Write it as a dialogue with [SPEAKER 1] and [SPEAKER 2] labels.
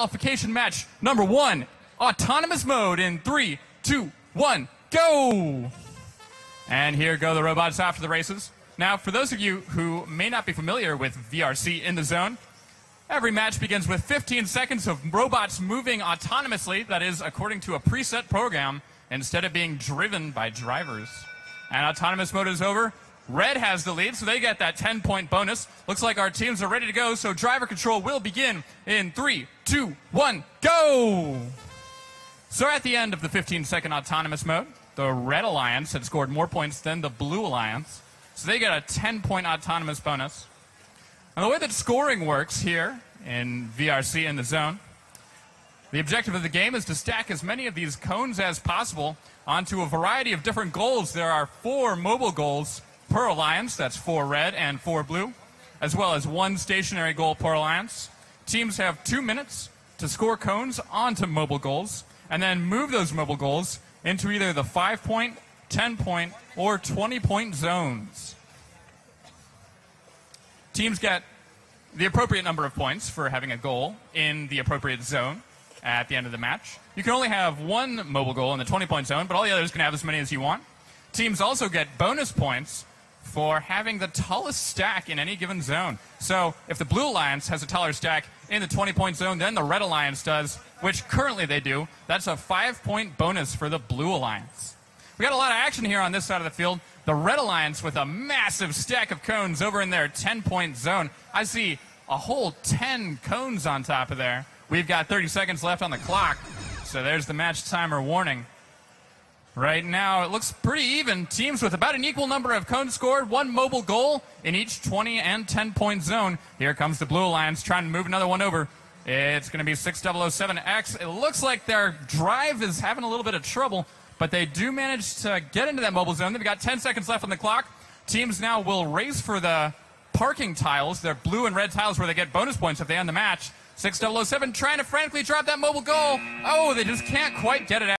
[SPEAKER 1] qualification match number one, autonomous mode in three, two, one, go! And here go the robots after the races. Now, for those of you who may not be familiar with VRC in the zone, every match begins with 15 seconds of robots moving autonomously, that is, according to a preset program, instead of being driven by drivers. And autonomous mode is over. Red has the lead, so they get that 10 point bonus. Looks like our teams are ready to go, so driver control will begin in three, two, one, go! So at the end of the 15 second autonomous mode, the Red Alliance had scored more points than the Blue Alliance, so they get a 10 point autonomous bonus. And the way that scoring works here in VRC in the zone, the objective of the game is to stack as many of these cones as possible onto a variety of different goals. There are four mobile goals per alliance, that's four red and four blue, as well as one stationary goal per alliance. Teams have two minutes to score cones onto mobile goals and then move those mobile goals into either the 5 point, 10 point, or 20 point zones. Teams get the appropriate number of points for having a goal in the appropriate zone at the end of the match. You can only have one mobile goal in the 20 point zone, but all the others can have as many as you want. Teams also get bonus points for having the tallest stack in any given zone. So if the Blue Alliance has a taller stack in the 20 point zone than the Red Alliance does, which currently they do, that's a five point bonus for the Blue Alliance. We got a lot of action here on this side of the field. The Red Alliance with a massive stack of cones over in their 10 point zone. I see a whole 10 cones on top of there. We've got 30 seconds left on the clock. So there's the match timer warning. Right now, it looks pretty even. Teams with about an equal number of cones scored, one mobile goal in each 20 and 10 point zone. Here comes the Blue Alliance trying to move another one over. It's going to be 6007X. It looks like their drive is having a little bit of trouble, but they do manage to get into that mobile zone. They've got 10 seconds left on the clock. Teams now will race for the parking tiles. They're blue and red tiles where they get bonus points if they end the match. 6007 trying to frantically drop that mobile goal. Oh, they just can't quite get it out.